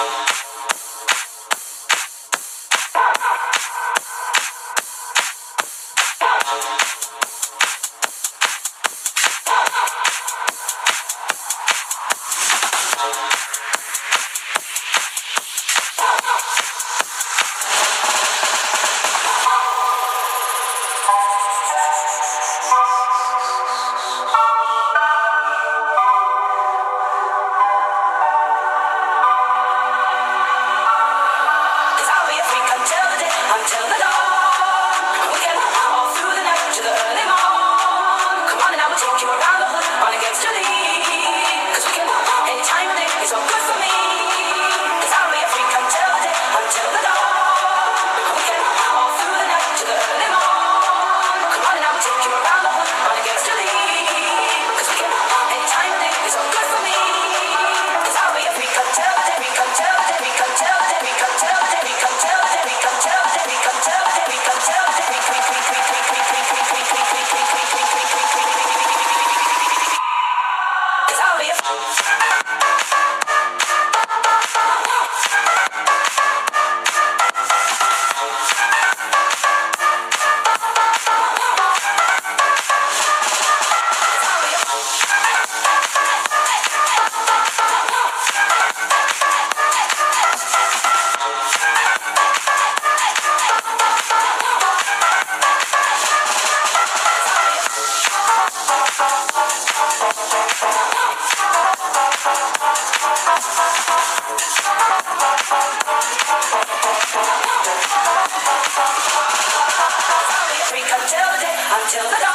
Thank you. Thank you. until